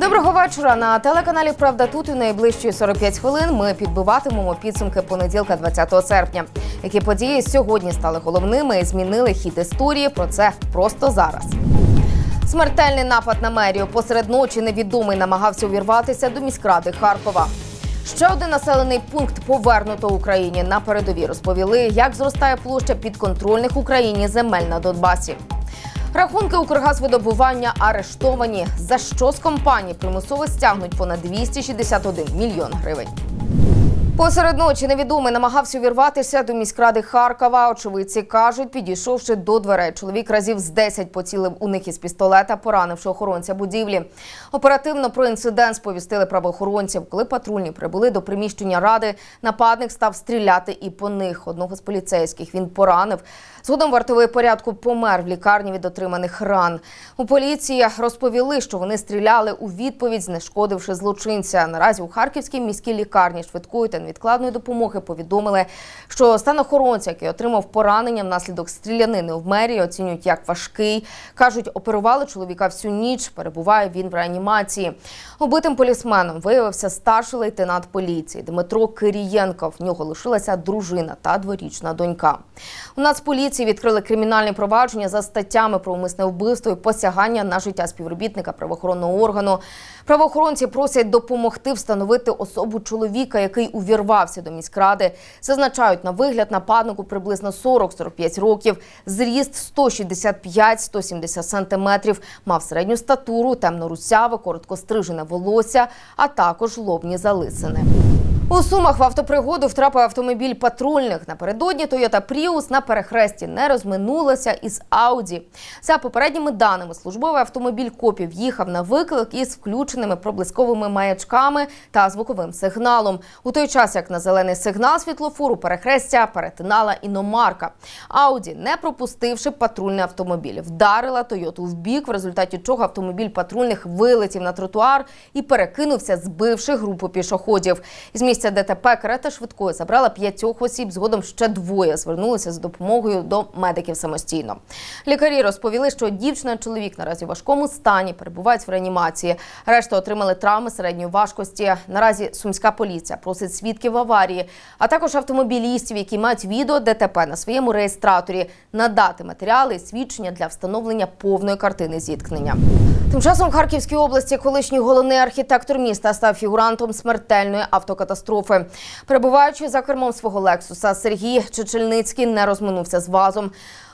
Доброго вечора. На телеканалі Правда тут у найближчі 45 хвилин ми підбиватимемо підсумки понеділка, 20 серпня. Які події сьогодні стали головними і змінили хід історії. Про це просто зараз. Смертельний напад на мерію посеред ночі невідомий намагався увірватися до міськради Харкова. Ще один населений пункт повернуто Україні. На передовій розповіли, як зростає площа підконтрольних Україні земель на Донбасі. Рахунки Укргазвидобування арештовані. За що з компанії примусово стягнуть понад 261 мільйон гривень. Посеред ночі невідомий намагався увірватися до міськради Харкова. Очевидці кажуть, підійшовши до дверей, чоловік разів з 10 поцілив у них із пістолета, поранивши охоронця будівлі. Оперативно про інцидент сповістили правоохоронців. Коли патрульні прибули до приміщення ради, нападник став стріляти і по них. Одного з поліцейських він поранив. Згодом вартовий порядку помер в лікарні від отриманих ран. У поліції розповіли, що вони стріляли у відповідь, знешкодивши злочинця. Наразі у Харківській міській лікарні швидкої та невідкладної допомоги повідомили, що стан охоронця, який отримав поранення внаслідок стрілянини в мерії, оцінюють як важкий. кажуть, оперували чоловіка всю ніч. Перебуває він в реанімації. Убитим полісменом виявився старший лейтенант поліції Дмитро Кирієнко. В нього лишилася дружина та дворічна донька. У Нацполіції відкрили кримінальні провадження за статтями про умисне вбивство і посягання на життя співробітника правоохоронного органу. Правоохоронці просять допомогти встановити особу чоловіка, який увірвався до міськради. Зазначають на вигляд нападнику приблизно 40-45 років, зріст 165-170 сантиметрів, мав середню статуру, темно-русяве, короткострижене волосся, а також лобні залисини. У Сумах в автопригоду втрапив автомобіль патрульних. Напередодні Toyota Prius на перехресті не розминулася із Audi. За попередніми даними, службовий автомобіль копів їхав на виклик із включеними проблисковими маячками та звуковим сигналом. У той час, як на зелений сигнал світлофору перехрестя перетинала іномарка. Audi, не пропустивши патрульний автомобіль, вдарила Тойоту в бік, в результаті чого автомобіль патрульних вилетів на тротуар і перекинувся, збивши групу пішоходів. Із місця ДТП карета швидкої забрала п'ятьох осіб. Згодом ще двоє звернулися за допомогою до медиків самостійно. Лікарі розповіли, що дівчина чоловік наразі в важкому стані перебувають в реанімації. Решта отримали травми середньої важкості. Наразі сумська поліція просить свідків аварії, а також автомобілістів, які мають відео ДТП на своєму реєстраторі, надати матеріали і свідчення для встановлення повної картини зіткнення. Тим часом в Харківській області колишній головний архітектор міста став фігурантом смертельної автокатастрофи. Перебуваючи за кермом свого лексуса, Сергій Чечельницький не розминувся з вазом.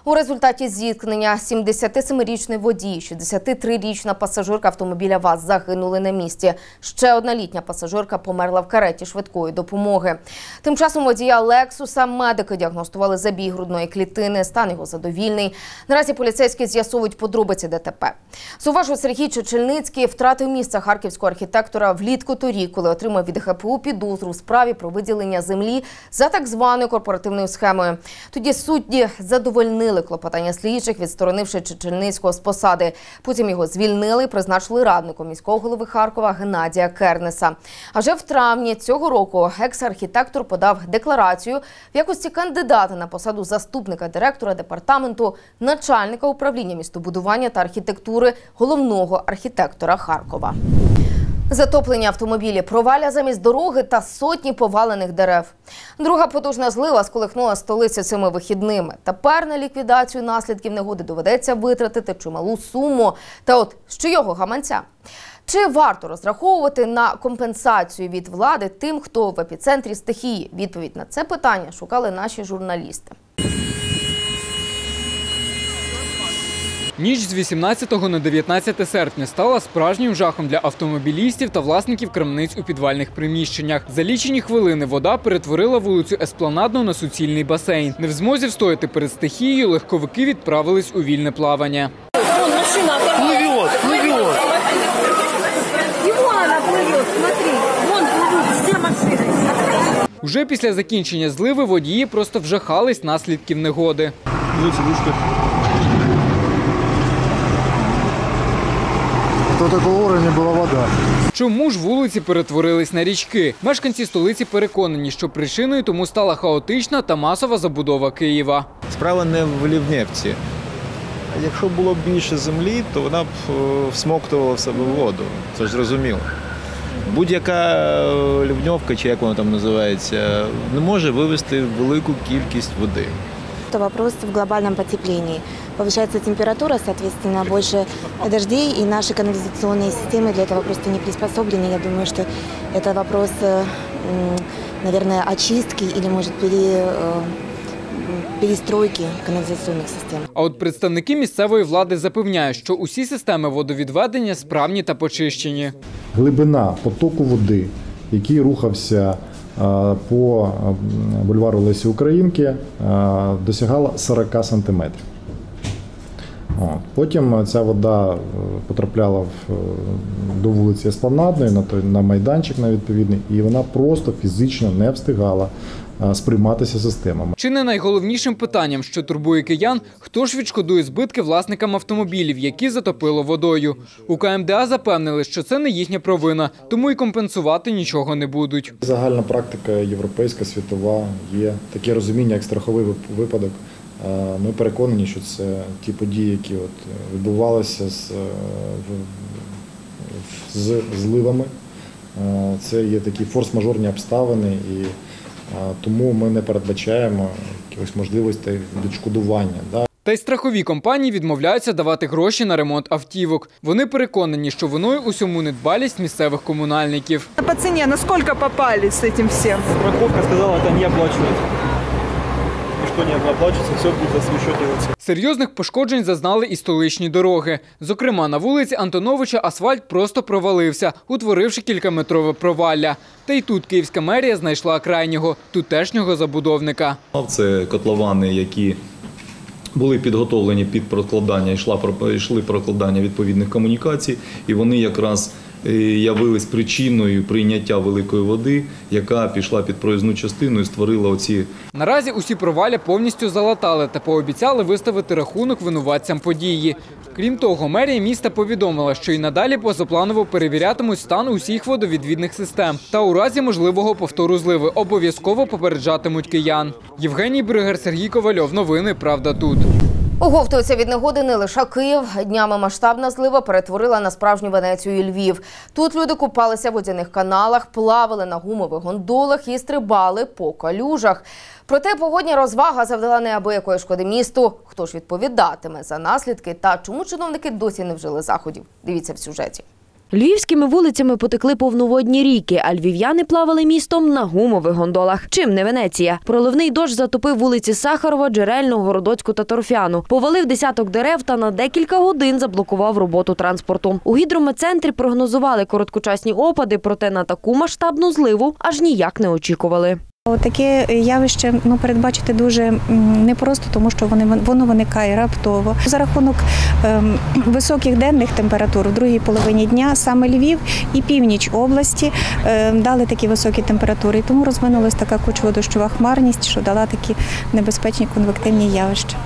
У результаті зіткнення 77-річний водій, 63-річна пасажирка автомобіля ВАЗ загинули на місці. Ще одна літня пасажирка померла в кареті швидкої допомоги. Тим часом водія Лексуса медики діагностували забій грудної клітини. Стан його задовільний. Наразі поліцейські з'ясовують подробиці ДТП. Зуважу, Сергій Чечельницький втратив місце харківського архітектора влітку торік, коли отримав від ГПУ підозру у справі про виділення землі за так званою корпоративною схемою. Тоді судді задовольнили клопотання слідчих, відсторонивши Чечельницького з посади. Потім його звільнили і призначили радником міського голови Харкова Геннадія Кернеса. А вже в травні цього року екс-архітектор подав декларацію в якості кандидата на посаду заступника директора департаменту начальника управління містобудування та архітектури головного архітектора Харкова. Затоплені автомобілі, проваля замість дороги та сотні повалених дерев. Друга потужна злива сколихнула столицю цими вихідними. Тепер на ліквідацію наслідків негоди доведеться витратити чималу суму. Та от з чийого гаманця? Чи варто розраховувати на компенсацію від влади тим, хто в епіцентрі стихії? Відповідь на це питання шукали наші журналісти. Ніч з 18 на 19 серпня стала справжнім жахом для автомобілістів та власників крамниць у підвальних приміщеннях. За лічені хвилини вода перетворила вулицю Еспланадну на суцільний басейн. Не в змозі встояти перед стихією, легковики відправились у вільне плавання. Вон машина Плывет, плывет. Его она плывет, смотри. Вон плывут все машины. Уже після закінчення зливи водії просто вжахались наслідків негоди. Видите, ручка. До такого уровня была вода. Чому ж вулиці перетворились на річки? Мешканці столиці переконані, що причиною тому стала хаотична та масова забудова Києва. Справа не в Лівнефті. Якщо було б більше землі, то вона б е, всмоктувала в себе воду. Це ж зрозуміло. Будь-яка е, лівньовка, чи як воно там називається, не може вивести велику кількість води. Это вопрос в глобальном потеплении Повышается температура, соответственно, больше дождей, и наши канализационные системы для этого просто не приспособлены. Я думаю, что это вопрос, э, м, наверное, очистки или, может, пере, э, м, перестройки канализационных систем. А от представники місцевої влади запевняють, що усі системи водовідведення справні та почищені. глибина потоку води, який рухався е, по е, бульвару Лесі Українки, е, досягала 40 сантиметрів. От. Потім ця вода е, потрапляла в, е, до вулиці Еспланадної, на, той, на майданчик на відповідний, і вона просто фізично не встигала е, сприйматися системами. Чи не найголовнішим питанням, що турбує киян, хто ж відшкодує збитки власникам автомобілів, які затопило водою? У КМДА запевнили, що це не їхня провина, тому і компенсувати нічого не будуть. Загальна практика європейська, світова, є таке розуміння, як страховий випадок. Е, Ми переконані, що це ті події, які от е, відбувалися з, е, в- в- з зливами. Це є такі форс-мажорні обставини, і тому ми не передбачаємо якихось можливостей відшкодування. Да? Та й страхові компанії відмовляються давати гроші на ремонт автівок. Вони переконані, що виною усьому недбалість місцевих комунальників. По цене, насколько попали с этим всем? Страховка сказала, это не оплачивается. Что не оплачивается, все будет за счет делаться. Серйозних пошкоджень зазнали і столичні дороги. Зокрема, на вулиці Антоновича асфальт просто провалився, утворивши кількаметрове провалля. Та й тут київська мерія знайшла крайнього тутешнього забудовника. Це котловани, які були підготовлені під прокладання, йшла про- йшли прокладання відповідних комунікацій, і вони якраз явились причиною прийняття великої води, яка пішла під проїзну частину і створила оці Наразі усі провалля повністю залатали та пообіцяли виставити рахунок винуватцям події. Крім того, мерія міста повідомила, що і надалі позапланово перевірятимуть стан усіх водовідвідних систем та у разі можливого повтору зливи обов'язково попереджатимуть киян. Євгеній Бригер, Сергій Ковальов. Новини Правда тут. Оговтується від негоди не лише Київ. Днями масштабна злива перетворила на справжню Венецію і Львів. Тут люди купалися в водяних каналах, плавали на гумових гондолах і стрибали по калюжах. Проте погодня розвага завдала неабиякої шкоди місту. Хто ж відповідатиме за наслідки та чому чиновники досі не вжили заходів? Дивіться в сюжеті. Львівськими вулицями потекли повноводні ріки, а львів'яни плавали містом на гумових гондолах. Чим не Венеція? Проливний дощ затопив вулиці Сахарова, Джерельну, Городоцьку та Торфяну. Повалив десяток дерев та на декілька годин заблокував роботу транспорту. У гідрометцентрі прогнозували короткочасні опади, проте на таку масштабну зливу аж ніяк не очікували. Таке явище ну, передбачити дуже непросто, тому що вони, воно виникає раптово. За рахунок ем, високих денних температур в другій половині дня саме Львів і північ області ем, дали такі високі температури. І тому розвинулася така кучово-дощова хмарність, що дала такі небезпечні конвективні явища.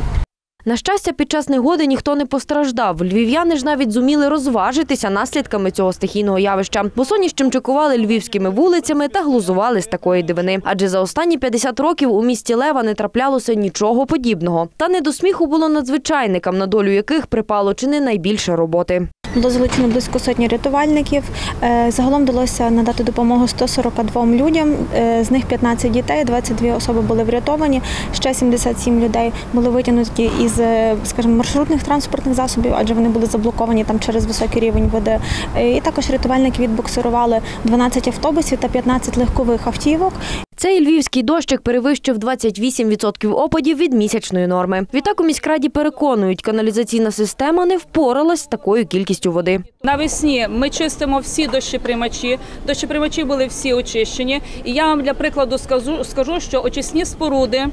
На щастя, під час негоди ніхто не постраждав. Львів'яни ж навіть зуміли розважитися наслідками цього стихійного явища. бо соні чекували львівськими вулицями та глузували з такої дивини. Адже за останні 50 років у місті Лева не траплялося нічого подібного. Та не до сміху було надзвичайникам, на долю яких припало чи не найбільше роботи. Було залучено близько сотні рятувальників. Е, Загалом вдалося надати допомогу 142 людям. Е, З них 15 дітей, 22 особи були врятовані. Ще 77 людей були витягнуті із, е, скажімо, маршрутних транспортних засобів, адже вони були заблоковані там через високий рівень води. І також рятувальники відбуксирували 12 автобусів та 15 легкових автівок. Цей львівський дощик перевищив 28% опадів від місячної норми. Відтак у міськраді переконують, каналізаційна система не впоралась з такою кількістю води. Навесні ми чистимо всі дощеприймачі. Дощеприймачі були всі очищені. І я вам для прикладу скажу, скажу що очисні споруди.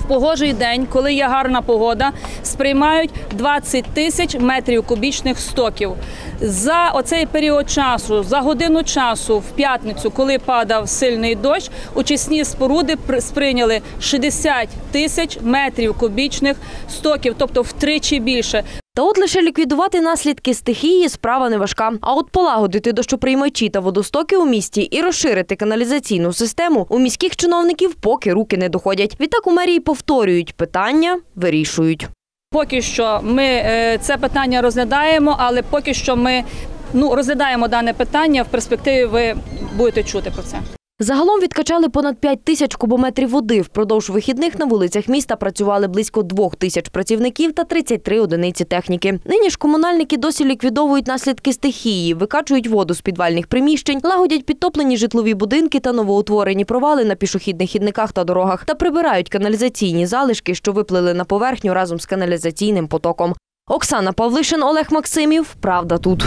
В погожий день, коли є гарна погода, сприймають 20 тисяч метрів кубічних стоків. За оцей період часу, за годину часу в п'ятницю, коли падав сильний дощ, очисні споруди при- сприйняли 60 тисяч метрів кубічних стоків, тобто втричі більше. Та от лише ліквідувати наслідки стихії справа не важка. А от полагодити дощоприймачі та водостоки у місті і розширити каналізаційну систему у міських чиновників поки руки не доходять. Відтак у мерії повторюють питання, вирішують. Поки що ми е, це питання розглядаємо, але поки що ми ну розглядаємо дане питання. В перспективі ви будете чути про це. Загалом відкачали понад 5 тисяч кубометрів води. Впродовж вихідних на вулицях міста працювали близько 2 тисяч працівників та 33 одиниці техніки. Нині ж комунальники досі ліквідовують наслідки стихії, викачують воду з підвальних приміщень, лагодять підтоплені житлові будинки та новоутворені провали на пішохідних хідниках та дорогах та прибирають каналізаційні залишки, що виплили на поверхню разом з каналізаційним потоком. Оксана Павлишин, Олег Максимів. Правда тут.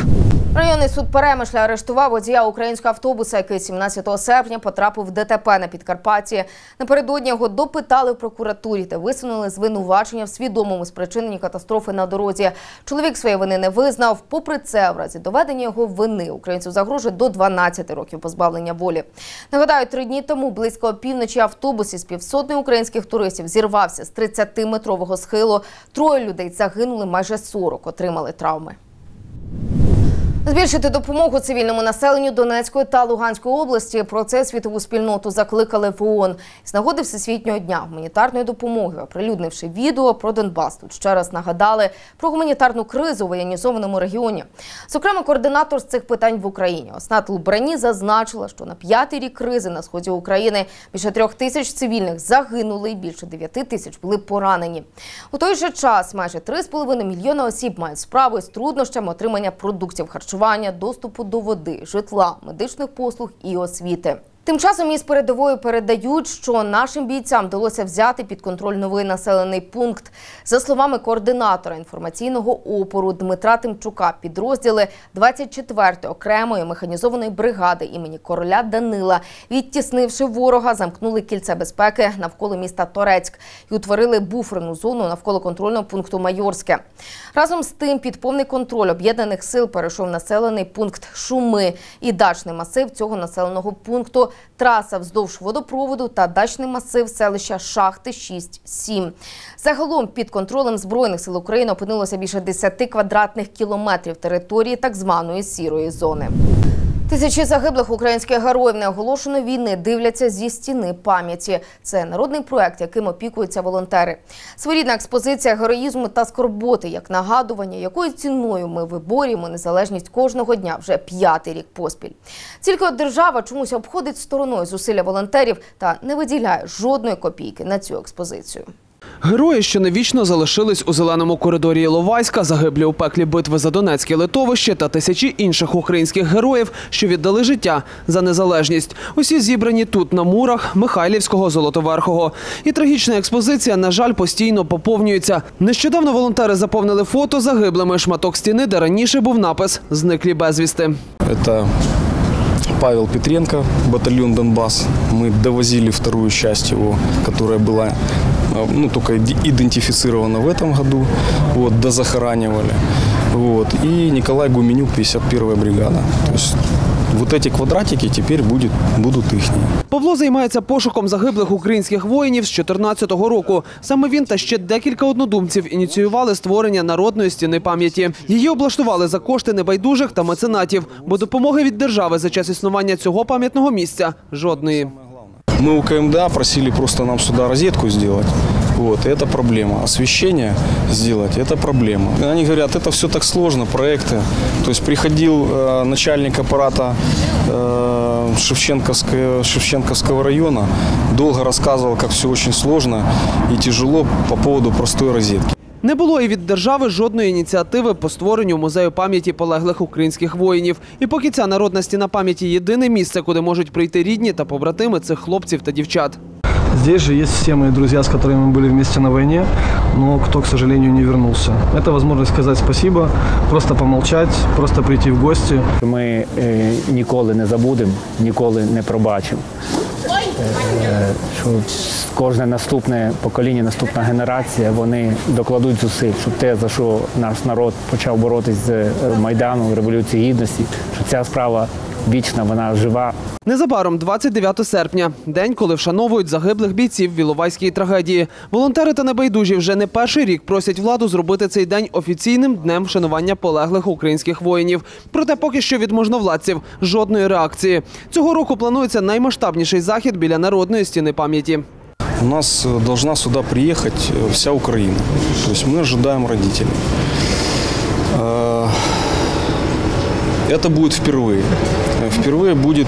Районний суд Перемишля арештував водія українського автобуса, який 17 серпня потрапив в ДТП на Підкарпатті. Напередодні його допитали в прокуратурі та висунули звинувачення в свідомому спричиненні катастрофи на дорозі. Чоловік своєї вини не визнав. Попри це, в разі доведення його вини українцю загрожує до 12 років позбавлення волі. Нагадаю, три дні тому близько опівночі автобус із півсотни українських туристів зірвався з 30-метрового схилу. Троє людей загинули, майже 40 отримали травми. Збільшити допомогу цивільному населенню Донецької та Луганської області. Про це світову спільноту закликали в ООН. З нагоди Всесвітнього дня гуманітарної допомоги, оприлюднивши відео про Донбас, тут ще раз нагадали про гуманітарну кризу в воєнізованому регіоні. Зокрема, координатор з цих питань в Україні Оснат Лубрані зазначила, що на п'ятий рік кризи на сході України більше трьох тисяч цивільних загинули і більше дев'яти тисяч були поранені. У той же час майже 3,5 мільйона осіб мають справу з труднощами отримання продуктів харчування, доступу до води, житла, медичних послуг і освіти. Тим часом із передової передають, що нашим бійцям вдалося взяти під контроль новий населений пункт. За словами координатора інформаційного опору Дмитра Тимчука, підрозділи 24-ї окремої механізованої бригади імені короля Данила, відтіснивши ворога, замкнули кільце безпеки навколо міста Торецьк і утворили буферну зону навколо контрольного пункту Майорське. Разом з тим, під повний контроль об'єднаних сил перейшов населений пункт Шуми і дачний масив цього населеного пункту. Траса вздовж водопроводу та дачний масив селища Шахти 6-7. Загалом під контролем збройних сил України опинилося більше 10 квадратних кілометрів території так званої сірої зони. Тисячі загиблих українських героїв неоголошеної війни дивляться зі стіни пам'яті. Це народний проект, яким опікуються волонтери. Своєрідна експозиція героїзму та скорботи, як нагадування, якою ціною ми виборюємо незалежність кожного дня вже п'ятий рік поспіль. Тільки от держава чомусь обходить стороною зусилля волонтерів та не виділяє жодної копійки на цю експозицію. Герої, що навічно залишились у зеленому коридорі Іловайська, загиблі у пеклі битви за Донецьке литовище та тисячі інших українських героїв, що віддали життя за незалежність. Усі зібрані тут на мурах Михайлівського Золотоверхого. І трагічна експозиція, на жаль, постійно поповнюється. Нещодавно волонтери заповнили фото загиблими шматок стіни, де раніше був напис Зниклі безвісти. Это Павел Петренко, батальон «Донбасс». Мы довозили вторую часть его, которая была э, ну, только идентифицирована в этом году, вот, дозахоранивали. Вот. И Николай Гуменюк, 51-я бригада. То есть вот эти квадратики теперь будет, будут ихние. Павло займається пошуком загиблих українських воїнів з 2014 року. Саме він та ще декілька однодумців ініціювали створення народної стіни пам'яті. Її облаштували за кошти небайдужих та меценатів, бо допомоги від держави за час існування цього пам'ятного місця жодної. Мы у КМДА просили просто нам сюда розетку сделать. Вот, это проблема. Освещение сделать – это проблема. Они говорят, это все так сложно, проекты. То есть приходил э, начальник аппарата э, Шевченковского, Шевченковского района, долго рассказывал, как все очень сложно и тяжело по поводу простой розетки. Не було і від держави жодної ініціативи по створенню музею пам'яті полеглих українських воїнів. І поки ця народна стіна пам'яті єдине місце, куди можуть прийти рідні та побратими цих хлопців та дівчат. Здесь же есть все мои друзья, с которыми мы были вместе на войне, но кто, к сожалению, не вернулся. Это возможность сказать спасибо, просто помолчать, просто прийти в гости. Ми е, ніколи не забудемо, ніколи не пробачимо. Е, що кожне наступне покоління, наступна генерація, вони докладуть зусиль, щоб те, за що наш народ почав боротись з Майдану, Революції Гідності, що ця справа вічна, вона жива. Незабаром 29 серпня, день, коли вшановують загиблих бійців в Іловайській трагедії. Волонтери та небайдужі вже не перший рік просять владу зробити цей день офіційним днем вшанування полеглих українських воїнів. Проте поки що від можновладців жодної реакції. Цього року планується наймасштабніший захід біля народної стіни пам'яті. у нас э, должна сюда приехать э, вся Украина. То есть мы ожидаем родителей. Э, Это будет впервые. Э, Впервые будет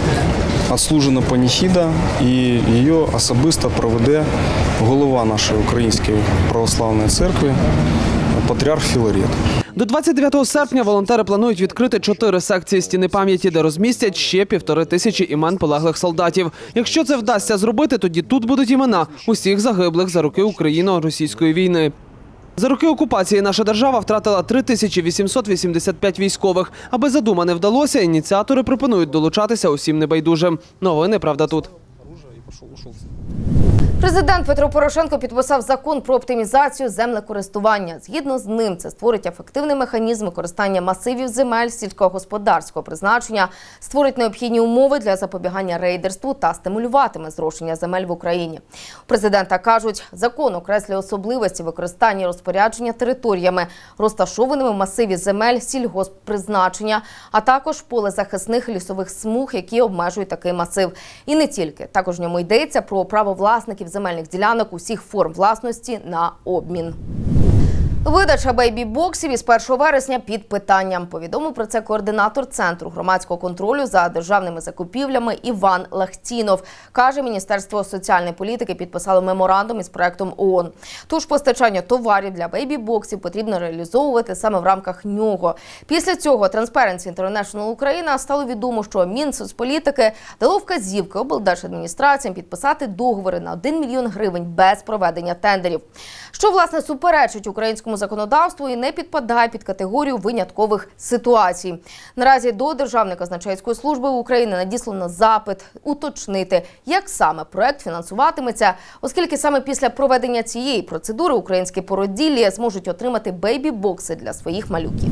отслужена паніхіда і її особисто проведе голова нашої Української православної церкви, патріарх Філарет. До 29 серпня волонтери планують відкрити чотири секції стіни пам'яті, де розмістять ще півтори тисячі імен полеглих солдатів. Якщо це вдасться зробити, тоді тут будуть імена усіх загиблих за роки Україно-російської війни. За роки окупації наша держава втратила 3885 військових. Аби задумане вдалося, ініціатори пропонують долучатися усім небайдужим. Новини правда тут. Президент Петро Порошенко підписав закон про оптимізацію землекористування. Згідно з ним, це створить ефективний механізм використання масивів земель сільськогосподарського призначення, створить необхідні умови для запобігання рейдерству та стимулюватиме зрошення земель в Україні. У президента кажуть, закон окреслює особливості використання і розпорядження територіями, розташованими в масиві земель сільгосппризначення, а також полезахисних лісових смуг, які обмежують такий масив. І не тільки також в ньому йдеться про право власників земельних ділянок усіх форм власності на обмін. Видача бейбі-боксів із 1 вересня під питанням. Повідомив про це координатор центру громадського контролю за державними закупівлями Іван Лахтінов. Каже, Міністерство соціальної політики підписало меморандум із проектом ООН. Тож постачання товарів для бейбі-боксів потрібно реалізовувати саме в рамках нього. Після цього Transparency International Україна стало відомо, що Мінсоцполітики дало вказівки облдержадміністраціям підписати договори на 1 мільйон гривень без проведення тендерів. Що власне суперечить українському законодавству і не підпадає під категорію виняткових ситуацій. Наразі до Державної казначейської служби України надіслано запит уточнити, як саме проект фінансуватиметься, оскільки саме після проведення цієї процедури українські породіллі зможуть отримати бейбі-бокси для своїх малюків.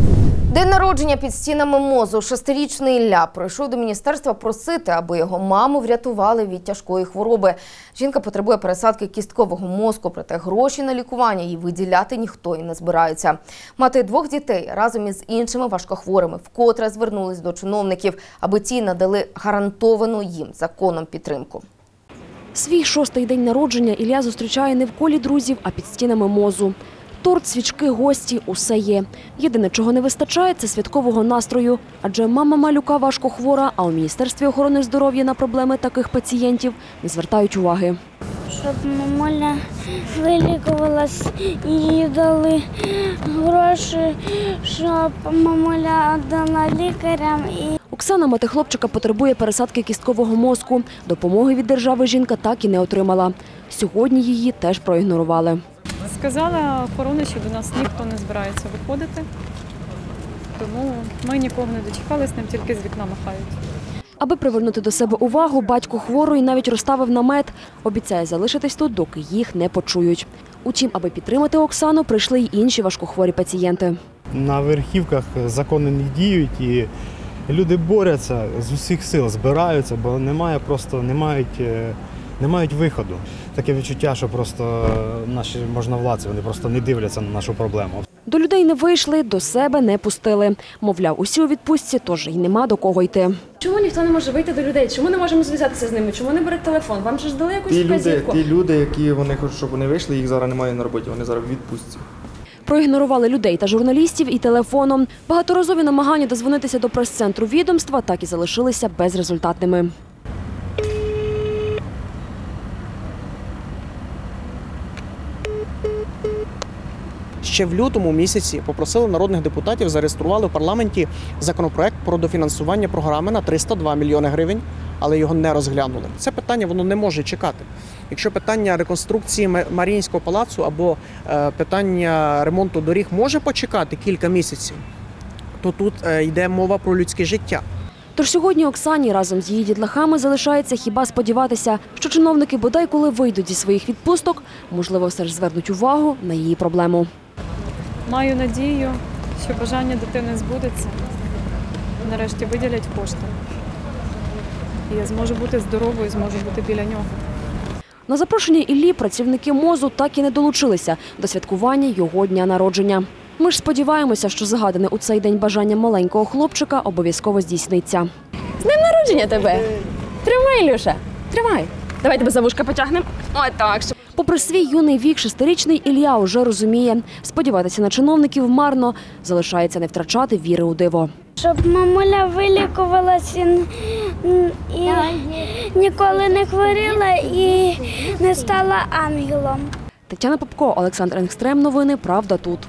День народження під стінами мозу шестирічний Ілля прийшов до міністерства просити, аби його маму врятували від тяжкої хвороби. Жінка потребує пересадки кісткового мозку, проте гроші на лікування їй виділяти ніхто і не збирається. Мати двох дітей разом із іншими важкохворими вкотре звернулись до чиновників, аби ті надали гарантовану їм законом підтримку. Свій шостий день народження Ілля зустрічає не в колі друзів, а під стінами мозу. Торт, свічки, гості – усе є. Єдине, чого не вистачає, це святкового настрою. Адже мама малюка важко хвора, а у Міністерстві охорони здоров'я на проблеми таких пацієнтів не звертають уваги. Щоб мамуля вилікувалась, їй дали гроші, щоб мамуля дала лікарям і Оксана, мати хлопчика, потребує пересадки кісткового мозку. Допомоги від держави жінка так і не отримала. Сьогодні її теж проігнорували. Сказала охорона, що до нас ніхто не збирається виходити, тому ми нікого не дочекались, нам тільки з вікна махають. Аби привернути до себе увагу, батько хворої навіть розставив намет. Обіцяє залишитись тут, доки їх не почують. Утім, аби підтримати Оксану, прийшли й інші важкохворі пацієнти. На верхівках закони не діють і люди борються з усіх сил, збираються, бо немає просто не мають, е, не мають виходу. Таке відчуття, що просто наші можновладці вони просто не дивляться на нашу проблему. До людей не вийшли, до себе не пустили. Мовляв, усі у відпустці, тож й нема до кого йти. Чому ніхто не може вийти до людей? Чому не можемо зв'язатися з ними? Чому не беруть телефон? Вам же ж дали якусь Ті люди, вказівку? ті люди, які вони хочуть, щоб вони вийшли, їх зараз немає на роботі, вони зараз в відпустці. Проігнорували людей та журналістів і телефоном. Багаторазові намагання дозвонитися до прес-центру відомства так і залишилися безрезультатними. Ще в лютому місяці попросили народних депутатів зареєстрували в парламенті законопроект про дофінансування програми на 302 мільйони гривень, але його не розглянули. Це питання воно не може чекати. Якщо питання реконструкції Ма- Маріїнського палацу або е, питання ремонту доріг може почекати кілька місяців, то тут е, йде мова про людське життя. Тож сьогодні Оксані разом з її дітлахами залишається хіба сподіватися, що чиновники бодай коли вийдуть зі своїх відпусток, можливо, все ж звернуть увагу на її проблему. Маю надію, що бажання дитини збудеться. Нарешті виділять кошти. І я зможу бути здоровою, зможу бути біля нього. На запрошення Іллі працівники МОЗу так і не долучилися до святкування його дня народження. Ми ж сподіваємося, що загадане у цей день бажання маленького хлопчика обов'язково здійсниться. З днем народження тебе! Тримай, Ілюша, тримай. Давай тебе за вушка потягнемо. Ось так. щоб- Попри свій юний вік, шестирічний Ілля уже розуміє, сподіватися на чиновників марно, залишається не втрачати віри у диво. Щоб мамуля вилікувалася і, ніколи не хворіла і не стала ангелом. Тетяна Попко, Олександр Енгстрем. Новини Правда тут.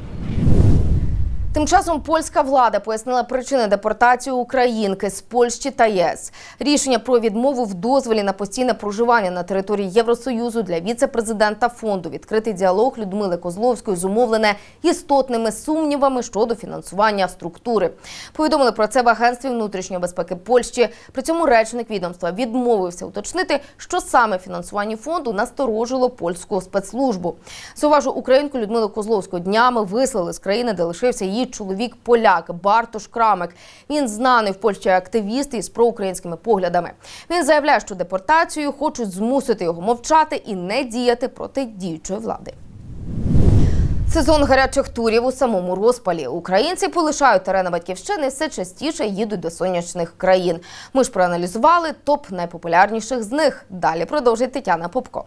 Тим часом польська влада пояснила причини депортації українки з Польщі та ЄС. Рішення про відмову в дозволі на постійне проживання на території Євросоюзу для віце-президента фонду відкритий діалог Людмили Козловської зумовлене істотними сумнівами щодо фінансування структури. Повідомили про це в агентстві внутрішньої безпеки Польщі. При цьому речник відомства відмовився уточнити, що саме фінансування фонду насторожило польську спецслужбу. Зауважу українку Людмилу Козловську днями вислали з країни, де лишився її чоловік поляк Бартош Крамик. Він знаний в Польщі активіст із проукраїнськими поглядами. Він заявляє, що депортацію хочуть змусити його мовчати і не діяти проти діючої влади. Сезон гарячих турів у самому розпалі. Українці полишають терени батьківщини все частіше їдуть до сонячних країн. Ми ж проаналізували топ найпопулярніших з них. Далі продовжить Тетяна Попко.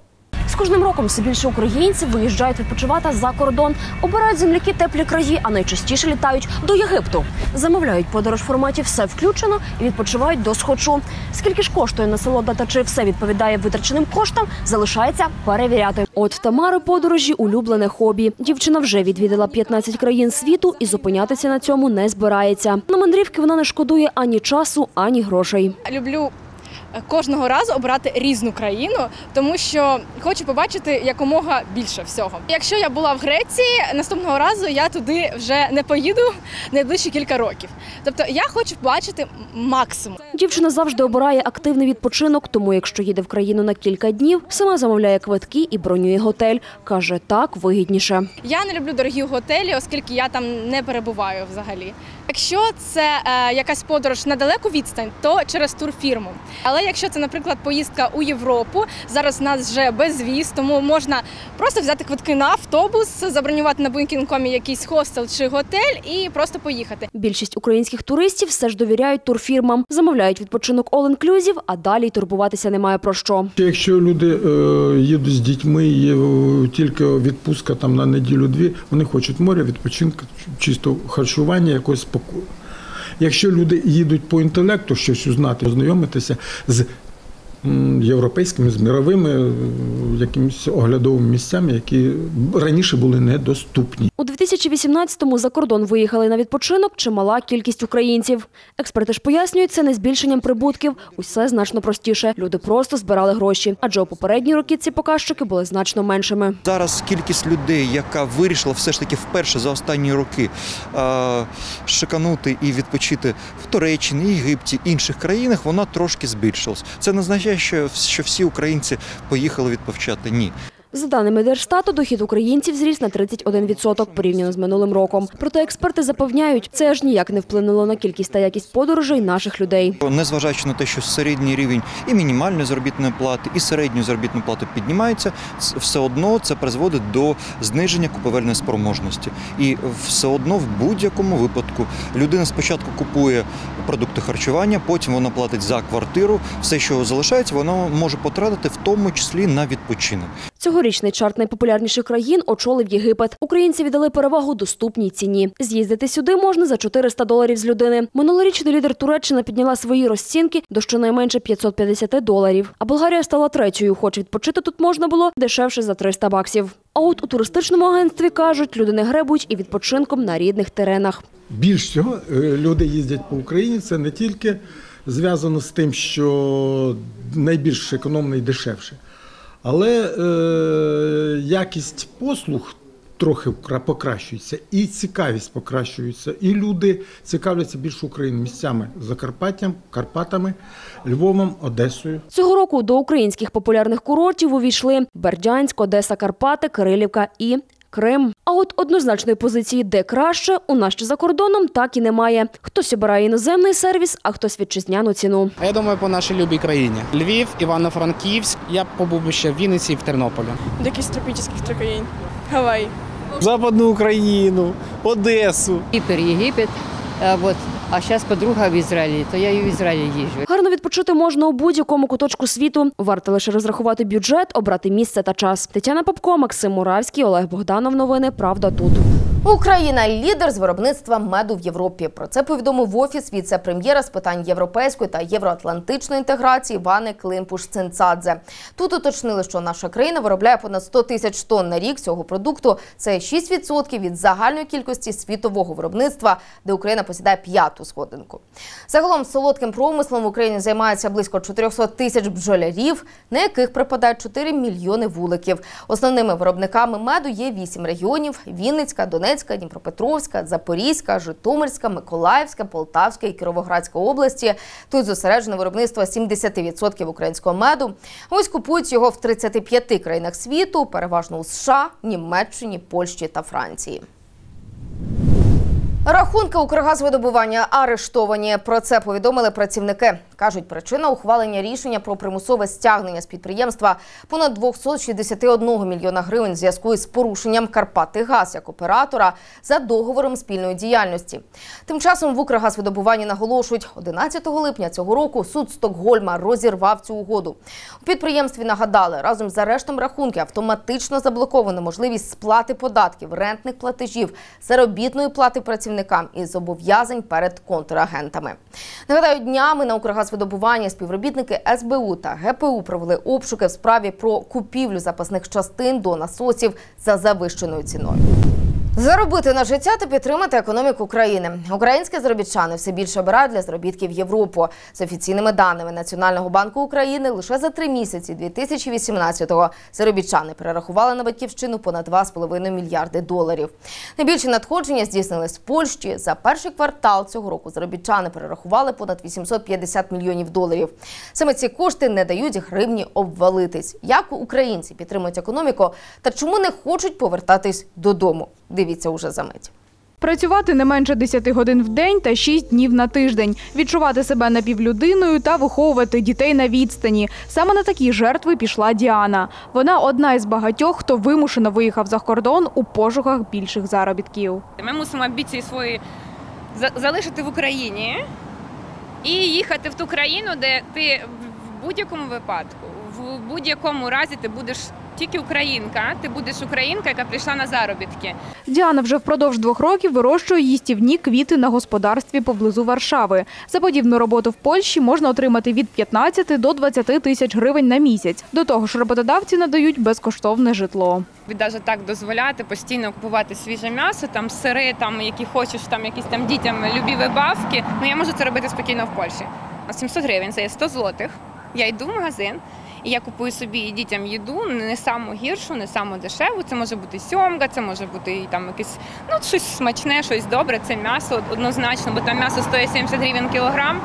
Кожним роком все більше українців виїжджають відпочивати за кордон, обирають земляки теплі краї, а найчастіше літають до Єгипту. Замовляють подорож в форматі все включено і відпочивають до схочу. Скільки ж коштує насолода та чи все відповідає витраченим коштам, залишається перевіряти. От Тамари подорожі улюблене хобі. Дівчина вже відвідала 15 країн світу і зупинятися на цьому не збирається. На мандрівки вона не шкодує ані часу, ані грошей. люблю кожного разу обирати різну країну, тому що хочу побачити якомога більше всього. Якщо я була в Греції, наступного разу я туди вже не поїду найближчі кілька років. Тобто я хочу бачити максимум. Дівчина завжди обирає активний відпочинок, тому якщо їде в країну на кілька днів, сама замовляє квитки і бронює готель. Каже, так вигідніше. Я не люблю дорогі готелі, оскільки я там не перебуваю взагалі. Якщо це е, якась подорож на далеку відстань, то через турфірму. Але якщо це, наприклад, поїздка у Європу, зараз нас вже безвіз, тому можна просто взяти квитки на автобус, забронювати на Booking.com якийсь хостел чи готель і просто поїхати. Більшість українських туристів все ж довіряють турфірмам, замовляють відпочинок all-inclusive, а далі й турбуватися немає про що. Якщо люди е, їдуть з дітьми, є е, тільки відпустка там на неділю-дві, вони хочуть моря, відпочинку, чисто харчування, якогось спокою. Якщо люди їдуть по інтелекту, щось узнати, ознайомитися з європейськими, з мировими е, якимись оглядовими місцями, які раніше були недоступні. У 2018-му за кордон виїхали на відпочинок чимала кількість українців. Експерти ж пояснюють це не збільшенням прибутків. Усе значно простіше. Люди просто збирали гроші, адже у попередні роки ці показчики були значно меншими. Зараз кількість людей, яка вирішила все ж таки вперше за останні роки шиканути і відпочити в Туреччині, Єгипті, інших країнах, вона трошки збільшилась. Це не означає, що, що всі українці поїхали відпочати. Ні. За даними Держстату, дохід українців зріс на 31% порівняно з минулим роком. Проте експерти запевняють, це аж ніяк не вплинуло на кількість та якість подорожей наших людей. Незважаючи на те, що середній рівень і мінімальної заробітної плати, і середньої заробітної плати піднімається, все одно це призводить до зниження купівельної спроможності. І все одно в будь-якому випадку людина спочатку купує продукти харчування, потім вона платить за квартиру. Все, що залишається, вона може потратити в тому числі на відпочинок. Цьогорічний чарт найпопулярніших країн очолив Єгипет. Українці віддали перевагу доступній ціні. З'їздити сюди можна за 400 доларів з людини. Минулорічний лідер Туреччина підняла свої розцінки до щонайменше 550 доларів. А Болгарія стала третьою, хоч відпочити тут можна було дешевше за 300 баксів. А от у туристичному агентстві кажуть, люди не гребуть і відпочинком на рідних теренах. Більш всього е, люди їздять по Україні. Це не тільки зв'язано з тим, що найбільш економно і дешевше, але е, якість послуг трохи покращується, і цікавість покращується. І люди цікавляться більше Україною місцями Закарпаттям, Карпатами, Львовом, Одесою. Цього року до українських популярних курортів увійшли Бердянськ, Одеса, Карпати, Кирилівка і Крим. А от однозначної позиції, де краще, у нас чи за кордоном так і немає. Хтось обирає іноземний сервіс, а хтось вітчизняну ціну. А я думаю, по нашій любій країні. Львів, Івано-Франківськ. Я побув би ще в Вінниці і в Тернополі. До якихось тропічних країн. Гавай. Западну Україну, Одесу. Кіпер, Єгипет, вот. а зараз подруга в Ізраїлі, то я і в Ізраїлі їжджу. Гарно відпочити можна у будь-якому куточку світу. Варто лише розрахувати бюджет, обрати місце та час. Тетяна Попко, Максим Муравський, Олег Богданов. Новини. Правда тут. Україна лідер з виробництва меду в Європі. Про це повідомив офіс віце-прем'єра з питань європейської та євроатлантичної інтеграції Івани Климпуш Цинцадзе. Тут уточнили, що наша країна виробляє понад 100 тисяч тонн на рік цього продукту. Це 6% від загальної кількості світового виробництва, де Україна посідає п'яту сходинку. Загалом солодким промислом в Україні займається близько 400 тисяч бджолярів, на яких припадають 4 мільйони вуликів. Основними виробниками меду є 8 регіонів: Вінницька, Донецька, Дніпропетровська, Запорізька, Житомирська, Миколаївська, Полтавська і Кіровоградська області. Тут зосереджено виробництво 70% українського меду. Ось купують його в 35 країнах світу, переважно у США, Німеччині, Польщі та Франції. Рахунки Укргазвидобування арештовані. Про це повідомили працівники. Кажуть, причина ухвалення рішення про примусове стягнення з підприємства понад 261 мільйона гривень в зв'язку із порушенням Карпатигаз як оператора за договором спільної діяльності. Тим часом в Укргазвидобуванні наголошують, 11 липня цього року суд Стокгольма розірвав цю угоду. У підприємстві нагадали, разом з арештом рахунки автоматично заблоковано можливість сплати податків, рентних платежів, заробітної плати працівникам і зобов'язань перед контрагентами. Нагадаю, днями на Укргазвидобуванні співробітники СБУ та ГПУ провели обшуки в справі про купівлю запасних частин до насосів за завищеною ціною. Заробити на життя та підтримати економіку країни. Українські заробітчани все більше обирають для заробітків Європу. З офіційними даними Національного банку України лише за три місяці 2018-го заробітчани перерахували на батьківщину понад 2,5 мільярди доларів. Найбільші надходження здійснили з Польщі. За перший квартал цього року заробітчани перерахували понад 850 мільйонів доларів. Саме ці кошти не дають гривні обвалитись. Як українці підтримують економіку та чому не хочуть повертатись додому? Дивіться уже за мить. Працювати не менше 10 годин в день та 6 днів на тиждень, відчувати себе напівлюдиною та виховувати дітей на відстані. Саме на такі жертви пішла Діана. Вона одна із багатьох, хто вимушено виїхав за кордон у пошуках більших заробітків. Ми мусимо амбіції свої за- залишити в Україні і їхати в ту країну, де ти в будь-якому випадку, в будь-якому разі ти будеш тільки українка. Ти будеш українка, яка прийшла на заробітки. Діана вже впродовж двох років вирощує їстівні квіти на господарстві поблизу Варшави. За подібну роботу в Польщі можна отримати від 15 до 20 тисяч гривень на місяць. До того ж, роботодавці надають безкоштовне житло. Навіть так дозволяти постійно купувати свіже м'ясо, там сири, там які хочеш, там якісь там дітям любі вибавки. Ну я можу це робити спокійно в Польщі. А 700 гривень це є 100 злотих. Я йду в магазин. І я купую собі і дітям їду не саму гіршу, не саму дешеву. Це може бути сьомга, це може бути і там якесь ну щось смачне, щось добре. Це м'ясо однозначно, бо там м'ясо стоїть 70 гривень кілограм.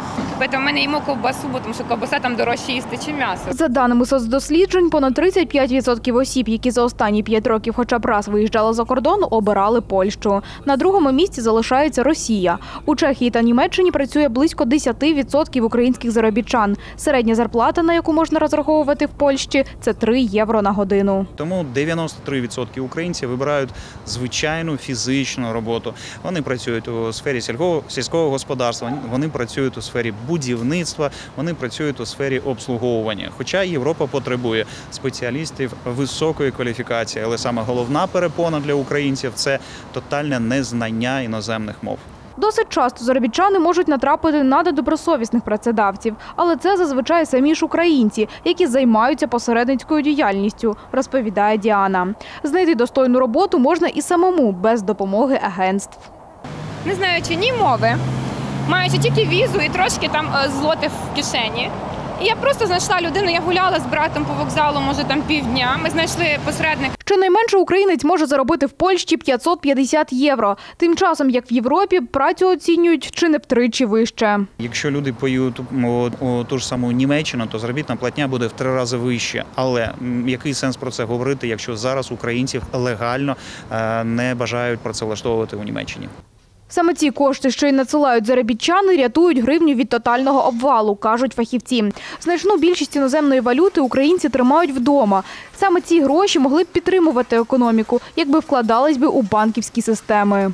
Тому в мене їмо ковбасу, бо тому що ковбаса там дорожче їсти, чи м'ясо. За даними соцдосліджень, понад 35% осіб, які за останні 5 років хоча б раз виїжджали за кордон, обирали Польщу. На другому місці залишається Росія. У Чехії та Німеччині працює близько 10% українських заробітчан. Середня зарплата, на яку можна розраховувати в Польщі, це 3 євро на годину. Тому 93% українців вибирають звичайну фізичну роботу. Вони працюють у сфері сільського, сільського господарства, вони працюють у сфері будівництва, вони працюють у сфері обслуговування. Хоча Європа потребує спеціалістів високої кваліфікації, але саме головна перепона для українців це тотальне незнання іноземних мов. Досить часто заробітчани можуть натрапити на недобросовісних працедавців, але це зазвичай самі ж українці, які займаються посередницькою діяльністю, розповідає Діана. Знайти достойну роботу можна і самому без допомоги агентств. не знаючи ні мови, маючи тільки візу і трошки там злоти злотих в кишені. І я просто знайшла людину, я гуляла з братом по вокзалу, може там півдня. Ми знайшли посередника. Щонайменше українець може заробити в Польщі 550 євро. Тим часом, як в Європі, працю оцінюють чи не втричі вище. Якщо люди поїдуть у, ту ж саму Німеччину, то заробітна платня буде в три рази вище. Але який сенс про це говорити, якщо зараз українців легально е, не бажають працевлаштовувати у Німеччині? Саме ці кошти, що й надсилають заробітчани, рятують гривню від тотального обвалу, кажуть фахівці. Значну більшість іноземної валюти українці тримають вдома. Саме ці гроші могли б підтримувати економіку, якби вкладались би у банківські системи.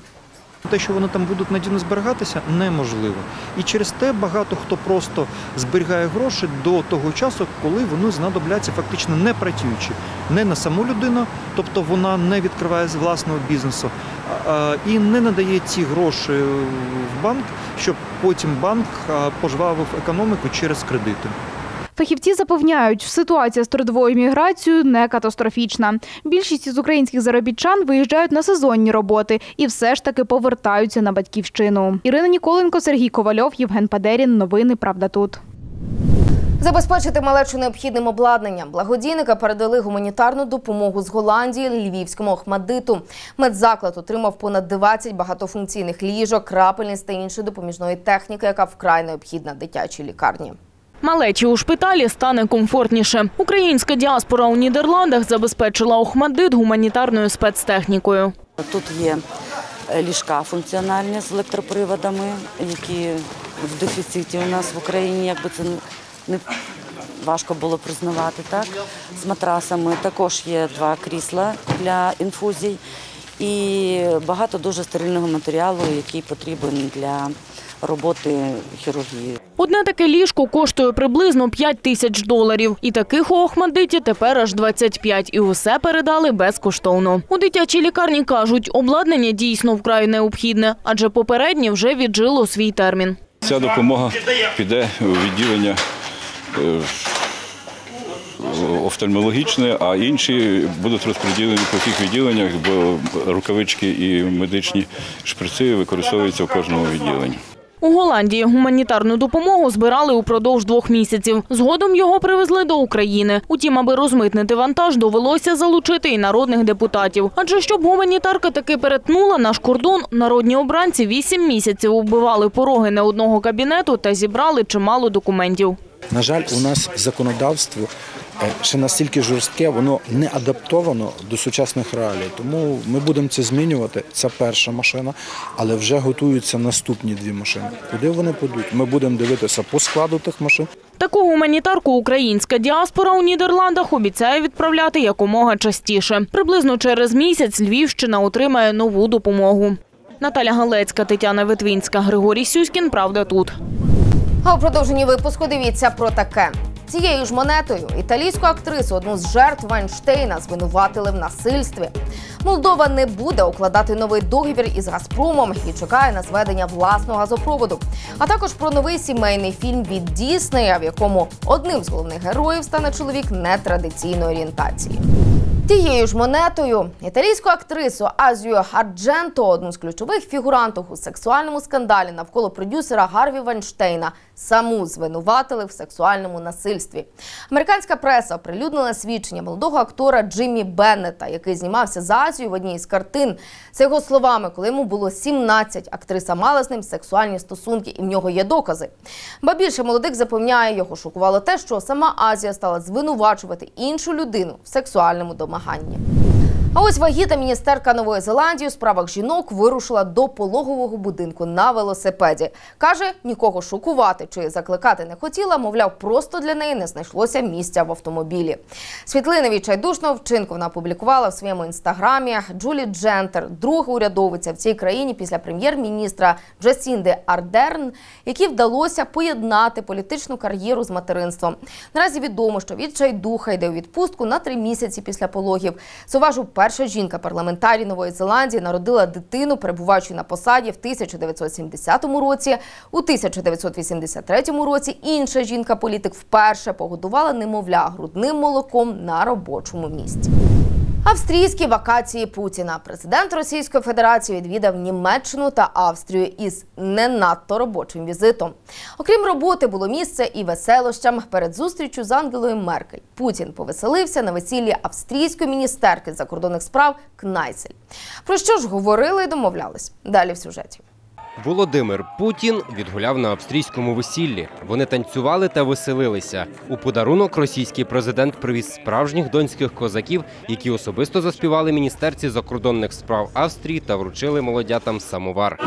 Те, що вони там будуть надійно зберігатися, неможливо. І через те багато хто просто зберігає гроші до того часу, коли вони знадобляться фактично не працюючи не на саму людину, тобто вона не відкриває власного бізнесу і не надає ці гроші в банк, щоб потім банк пожвавив економіку через кредити. Фахівці запевняють, ситуація з трудовою міграцією не катастрофічна. Більшість із українських заробітчан виїжджають на сезонні роботи і все ж таки повертаються на батьківщину. Ірина Ніколенко, Сергій Ковальов, Євген Падерін. Новини Правда тут. Забезпечити малечу необхідним обладнанням. Благодійника передали гуманітарну допомогу з Голландії Львівському Охмадиту. Медзаклад отримав понад 20 багатофункційних ліжок, крапельниць та іншої допоміжної техніки, яка вкрай необхідна дитячій лікарні. Малечі у шпиталі стане комфортніше. Українська діаспора у Нідерландах забезпечила Охмадит гуманітарною спецтехнікою. Тут є е, ліжка функціональні з електроприводами, які в дефіциті у нас в Україні, якби це не важко було признавати, так? З матрасами також є два крісла для інфузій і багато дуже стерильного матеріалу, який потрібен для роботи хірургії. Одне таке ліжко коштує приблизно 5 тисяч доларів. І таких у Охмадиті тепер аж 25. І усе передали безкоштовно. У дитячій лікарні кажуть, обладнання дійсно вкрай необхідне, адже попереднє вже віджило свій термін. Ця допомога піде у відділення е, офтальмологічне, а інші будуть розподілені по тих відділеннях, бо рукавички і медичні шприци використовуються в кожному відділенні. У Голландії гуманітарну допомогу збирали упродовж двох місяців. Згодом його привезли до України. Утім, аби розмитнити вантаж, довелося залучити і народних депутатів. Адже щоб гуманітарка таки перетнула наш кордон, народні обранці вісім місяців вбивали пороги не одного кабінету та зібрали чимало документів. На жаль, у нас законодавство ще настільки жорстке, воно не адаптовано до сучасних реалій. Тому ми будемо це змінювати. Це перша машина, але вже готуються наступні дві машини. Куди вони підуть? Ми будемо дивитися по складу тих машин. Таку гуманітарку українська діаспора у Нідерландах обіцяє відправляти якомога частіше. Приблизно через місяць Львівщина отримає нову допомогу. Наталя Галецька, Тетяна Витвінська, Григорій Сюськін. Правда тут. А у продовженні випуску дивіться про таке. Цією ж монетою італійську актрису, одну з жертв Вайнштейна, звинуватили в насильстві. Молдова не буде укладати новий договір із Газпромом і чекає на зведення власного газопроводу. А також про новий сімейний фільм від Діснея, в якому одним з головних героїв стане чоловік нетрадиційної орієнтації. Тією ж монетою італійську актрису Азію Ардженто, одну з ключових фігуранток у сексуальному скандалі навколо продюсера Гарві Вайнштейна, саму звинуватили в сексуальному насильстві. Американська преса оприлюднила свідчення молодого актора Джиммі Беннета, який знімався з Азією в одній із картин. За його словами, коли йому було 17, актриса мала з ним сексуальні стосунки, і в нього є докази. Ба більше молодик запевняє, його шокувало те, що сама Азія стала звинувачувати іншу людину в сексуальному домаганні. 哈你 А ось вагіта міністерка Нової Зеландії у справах жінок вирушила до пологового будинку на велосипеді. Каже, нікого шокувати чи закликати не хотіла, мовляв, просто для неї не знайшлося місця в автомобілі. Світлини відчайдушного вчинку вона опублікувала в своєму інстаграмі. Джулі Джентер, друга урядовиця в цій країні після прем'єр-міністра Джасінди Ардерн, якій вдалося поєднати політичну кар'єру з материнством. Наразі відомо, що відчайдуха йде у відпустку на три місяці після пологів. Зуважу, перша жінка парламентарі Нової Зеландії народила дитину, перебуваючи на посаді в 1970 році. У 1983 році інша жінка-політик вперше погодувала немовля грудним молоком на робочому місці. Австрійські вакації Путіна. Президент Російської Федерації відвідав Німеччину та Австрію із не надто робочим візитом. Окрім роботи, було місце і веселощам перед зустрічю з Ангелою Меркель. Путін повеселився на весіллі австрійської міністерки закордонних справ Кнайсель. Про що ж говорили і домовлялись? Далі в сюжеті. Володимир Путін відгуляв на австрійському весіллі. Вони танцювали та веселилися. У подарунок російський президент привіз справжніх донських козаків, які особисто заспівали міністерці закордонних справ Австрії та вручили молодятам самовар.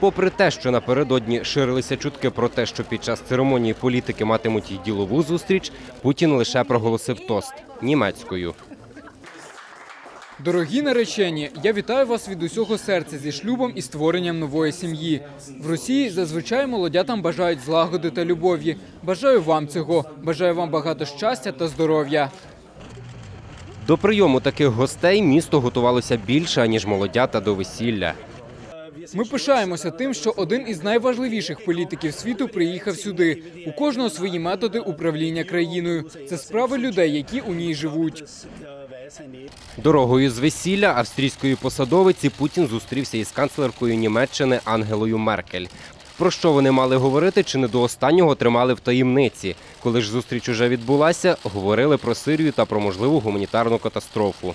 Попри те, що напередодні ширилися чутки про те, що під час церемонії політики матимуть й ділову зустріч, Путін лише проголосив тост німецькою. Дорогі наречені, я вітаю вас від усього серця зі шлюбом і створенням нової сім'ї. В Росії зазвичай молодятам бажають злагоди та любові. Бажаю вам цього. Бажаю вам багато щастя та здоров'я. До прийому таких гостей місто готувалося більше, аніж молодята до весілля. Ми пишаємося тим, що один із найважливіших політиків світу приїхав сюди. У кожного свої методи управління країною. Це справи людей, які у ній живуть. Дорогою з весілля австрійської посадовиці Путін зустрівся із канцлеркою Німеччини Ангелою Меркель. Про що вони мали говорити, чи не до останнього тримали в таємниці. Коли ж зустріч уже відбулася, говорили про Сирію та про можливу гуманітарну катастрофу.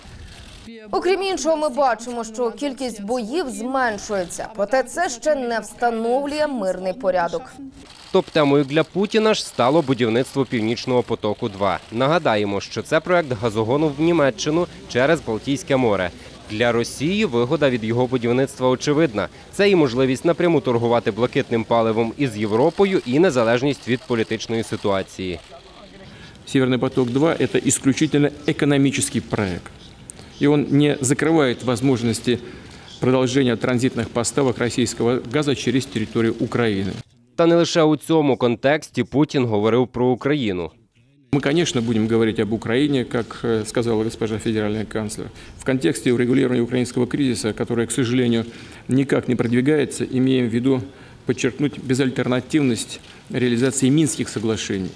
Окрім іншого, ми бачимо, що кількість боїв зменшується, проте це ще не встановлює мирний порядок. Топ-темою для Путіна ж стало будівництво Північного потоку. 2 нагадаємо, що це проект газогону в Німеччину через Балтійське море. Для Росії вигода від його будівництва очевидна. Це і можливість напряму торгувати блакитним паливом із Європою, і незалежність від політичної ситуації. Северный поток-2 – это исключительно экономический проект. И он не закрывает возможности продолжения транзитных поставок российского газа через территорию Украины. Та не лише у цьому контексті Путін говорив про Україну. Мы, конечно, будем говорить об Украине, как э, сказала госпожа федеральный канцлер. В контексте урегулирования украинского кризиса, который, к сожалению, никак не продвигается, имеем в виду подчеркнуть безальтернативность реализации Минских соглашений.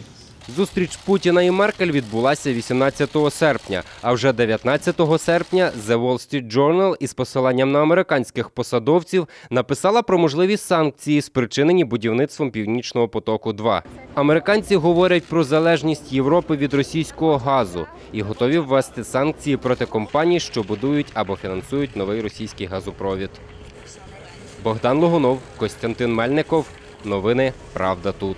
Зустріч Путіна і Меркель відбулася 18 серпня, а вже 19 серпня The Wall Street Journal із посиланням на американських посадовців написала про можливі санкції, спричинені будівництвом Північного потоку. 2 американці говорять про залежність Європи від російського газу і готові ввести санкції проти компаній, що будують або фінансують новий російський газопровід. Богдан Логунов, Костянтин Мельников. Новини Правда тут.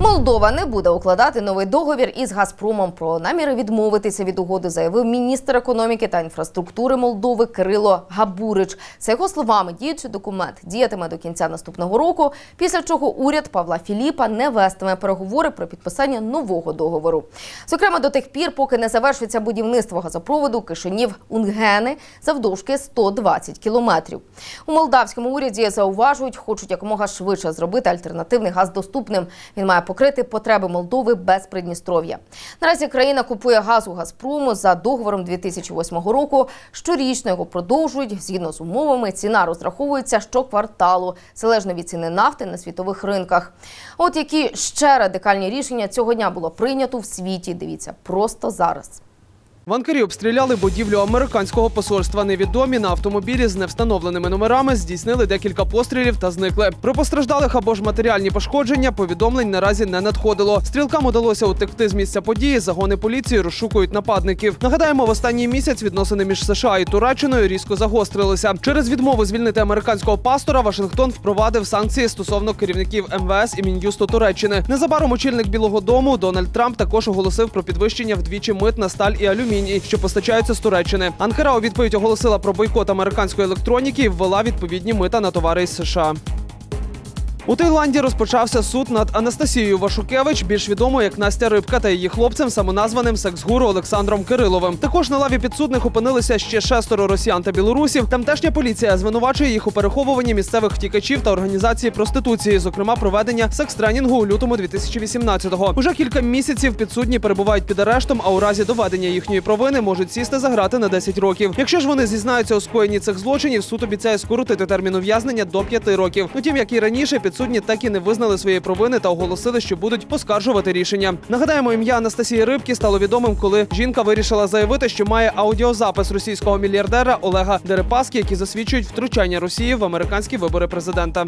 Молдова не буде укладати новий договір із Газпромом. Про наміри відмовитися від угоди заявив міністр економіки та інфраструктури Молдови Кирило Габурич. За його словами, діючий документ діятиме до кінця наступного року. Після чого уряд Павла Філіпа не вестиме переговори про підписання нового договору. Зокрема, до тих пір, поки не завершиться будівництво газопроводу Кишинів Унгени завдовжки 120 кілометрів. У молдавському уряді зауважують, хочуть якомога швидше зробити альтернативний газ доступним. Він має покрити потреби Молдови без Придністров'я. Наразі країна купує газ у Газпрому за договором 2008 року. Щорічно його продовжують. Згідно з умовами, ціна розраховується щокварталу, залежно від ціни нафти на світових ринках. От які ще радикальні рішення цього дня було прийнято в світі. Дивіться просто зараз. В Анкарі обстріляли будівлю американського посольства. Невідомі на автомобілі з невстановленими номерами здійснили декілька пострілів та зникли. Про постраждалих або ж матеріальні пошкодження повідомлень наразі не надходило. Стрілкам удалося утекти з місця події. Загони поліції розшукують нападників. Нагадаємо, в останній місяць відносини між США і Туреччиною різко загострилися. Через відмову звільнити американського пастора Вашингтон впровадив санкції стосовно керівників МВС і Мін'юсту Туреччини. Незабаром очільник Білого Дому Дональд Трамп також оголосив про підвищення вдвічі мит на сталь і алюміній, що постачаються з Туреччини. Анкара у відповідь оголосила про бойкот американської електроніки і ввела відповідні мита на товари із США. У Таїланді розпочався суд над Анастасією Вашукевич, більш відомою як Настя Рибка, та її хлопцем, самоназваним секс-гуру Олександром Кириловим. Також на лаві підсудних опинилися ще шестеро росіян та білорусів. Тамтешня поліція звинувачує їх у переховуванні місцевих втікачів та організації проституції, зокрема проведення секс-тренінгу у лютому 2018-го. Уже кілька місяців підсудні перебувають під арештом, а у разі доведення їхньої провини можуть сісти за грати на 10 років. Якщо ж вони зізнаються у скоєнні цих злочинів, суд обіцяє скоротити термін ув'язнення до 5 років. Утім, як і раніше, підсудні так і не визнали своєї провини та оголосили, що будуть поскаржувати рішення. Нагадаємо, ім'я Анастасії Рибки стало відомим, коли жінка вирішила заявити, що має аудіозапис російського мільярдера Олега Дерипаски, які засвідчують втручання Росії в американські вибори президента.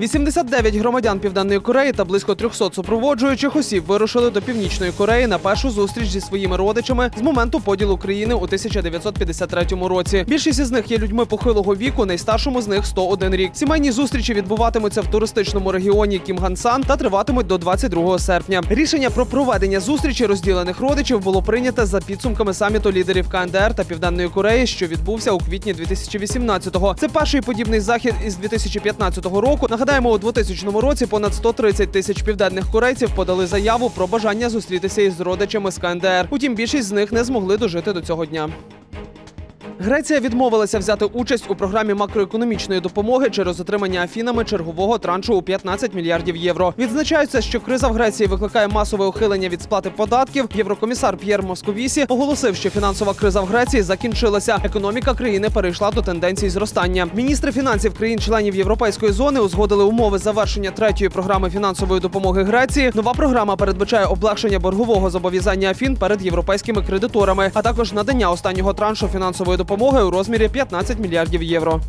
89 громадян Південної Кореї та близько 300 супроводжуючих осіб вирушили до Північної Кореї на першу зустріч зі своїми родичами з моменту поділу країни у 1953 році. Більшість із них є людьми похилого віку, найстаршому з них 101 рік. Сімейні зустрічі відбуватимуться в туристичному регіоні Кімгансан та триватимуть до 22 серпня. Рішення про проведення зустрічі розділених родичів було прийнято за підсумками саміту лідерів КНДР та Південної Кореї, що відбувся у квітні 2018-го. Це перший подібний захід із 2015 року. Нагадаємо, у 2000 році понад 130 тисяч південних корейців подали заяву про бажання зустрітися із родичами з КНДР. Утім, більшість з них не змогли дожити до цього дня. Греція відмовилася взяти участь у програмі макроекономічної допомоги через отримання Афінами чергового траншу у 15 мільярдів євро. Відзначається, що криза в Греції викликає масове ухилення від сплати податків. Єврокомісар П'єр Московісі оголосив, що фінансова криза в Греції закінчилася. Економіка країни перейшла до тенденцій зростання. Міністри фінансів країн-членів європейської зони узгодили умови завершення третьої програми фінансової допомоги Греції. Нова програма передбачає облегшення боргового зобов'язання Афін перед європейськими кредиторами, а також надання останнього траншу фінансової допомоги у розмірі 15 мільярдів євро.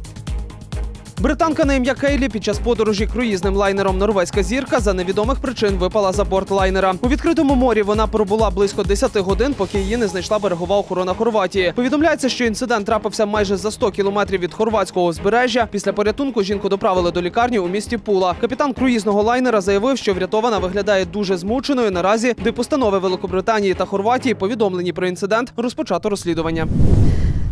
Британка на ім'я Кейлі під час подорожі круїзним лайнером Норвезька зірка за невідомих причин випала за борт лайнера. У відкритому морі вона пробула близько 10 годин, поки її не знайшла берегова охорона Хорватії. Повідомляється, що інцидент трапився майже за 100 кілометрів від хорватського узбережжя. Після порятунку жінку доправили до лікарні у місті Пула. Капітан круїзного лайнера заявив, що врятована виглядає дуже змученою. Наразі дипустанови Великобританії та Хорватії повідомлені про інцидент. Розпочато розслідування.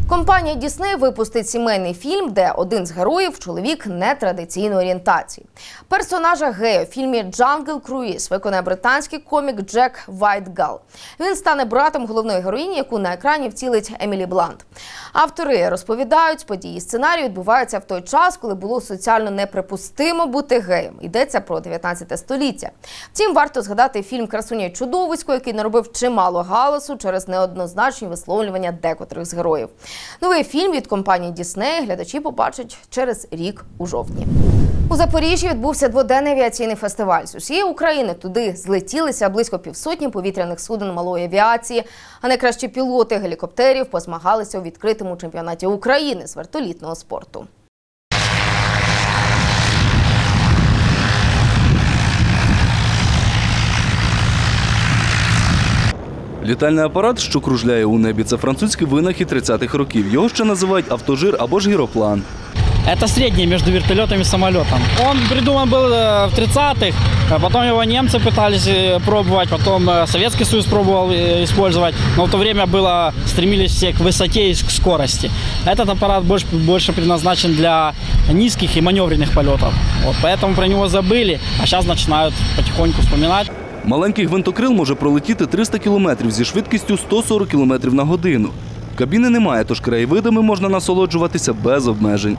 Компанія Дісней випустить сімейний фільм, де один з героїв чоловік нетрадиційної орієнтації. Персонажа гея у фільмі Jungle Cruise виконає британський комік Джек Вайтголл. Він стане братом головної героїні, яку на екрані втілить Емілі Блант. Автори розповідають, події сценарію відбуваються в той час, коли було соціально неприпустимо бути геєм. Йдеться про 19 століття. Втім, варто згадати фільм Красуня і чудовисько, який наробив чимало галасу через неоднозначні висловлювання декотрих з героїв. Новий фільм від компанії Дісней глядачі побачать через рік у жовтні. У Запоріжжі відбувся дводенний авіаційний фестиваль. З усієї України туди злетілися близько півсотні повітряних суден малої авіації. А найкращі пілоти гелікоптерів позмагалися у відкритому чемпіонаті України з вертолітного спорту. Літальний апарат, що кружляє у небі, це французький винахід 30-х років. Його ще називають автожир або ж гіроплан. Это средний между вертолетом и самолетом. Он придуман был э, в 30-х, а потом его немцы пытались э, пробовать, потом э, Советский Союз пробовал э, использовать, но в то время было, стремились все к высоте и к скорости. Этот аппарат больше, больше предназначен для низких и маневренных полетов. Вот, поэтому про него забыли, а сейчас начинают потихоньку вспоминать. Маленький гвинтокрил може пролетіти 300 кілометрів зі швидкістю 140 кілометрів на годину. Кабіни немає, тож краєвидами можна насолоджуватися без обмежень.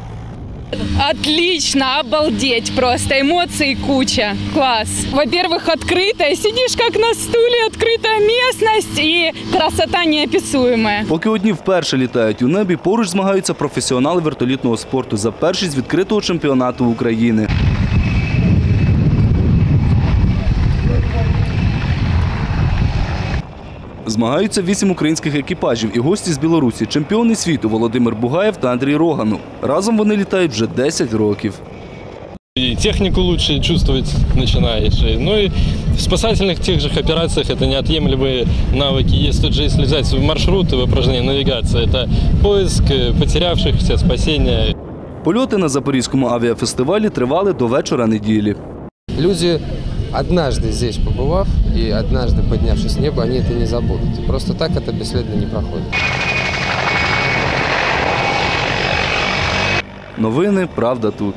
Отлично, обалдеть просто, эмоций куча, класс. Во-первых, открытая, сидишь как на стуле, открытая местность и красота неописуемая. Поки одні вперше літають у небі, поруч змагаються професіонали вертолітного спорту за першість відкритого чемпіонату України. Змагаються вісім українських екіпажів і гості з Білорусі, чемпіони світу Володимир Бугаєв та Андрій Роганов. Разом вони літають вже 10 років. И технику лучше чувствовать начинаешь. И- Ну и в спасательных тех же операциях это неотъемлемые навыки. Есть тут же, если взять маршруты в упражнении навигация, это поиск э, потерявшихся, спасение. Польоти на Запорізькому авіафестивалі тривали до вечора неділі. Люди, однажды здесь побывав и однажды поднявшись в небо, они это не забудут. И просто так это бесследно не проходит. Новини Правда тут.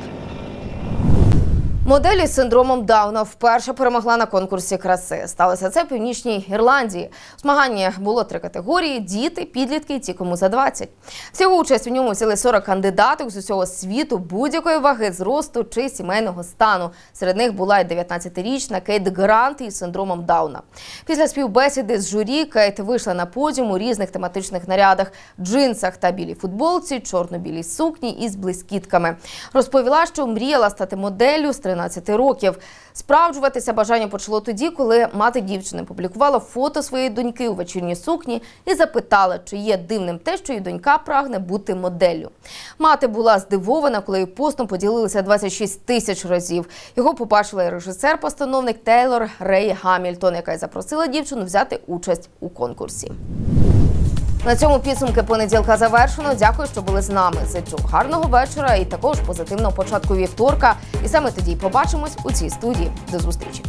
Моделі з синдромом Дауна вперше перемогла на конкурсі краси. Сталося це в північній Ірландії. У змаганні було три категорії: діти, підлітки і ті, кому за 20. Всього участь у ньому взяли 40 кандидаток з усього світу будь-якої ваги, зросту чи сімейного стану. Серед них була й 19-річна Кейт Грант із синдромом Дауна. Після співбесіди з журі Кейт вийшла на подіум у різних тематичних нарядах: джинсах та білій футболці, чорно-білій сукні із блискітками. Розповіла, що мріяла стати моделлю з 13 років. Справджуватися бажання почало тоді, коли мати дівчини публікувала фото своєї доньки у вечірній сукні і запитала, чи є дивним те, що її донька прагне бути моделлю. Мати була здивована, коли її постом поділилися 26 тисяч разів. Його побачила і режисер-постановник Тейлор Рей Гамільтон, яка й запросила дівчину взяти участь у конкурсі. На цьому підсумки понеділка завершено. Дякую, що були з нами. Зичу гарного вечора і також позитивного початку вівторка. І саме тоді побачимось у цій студії. До зустрічі.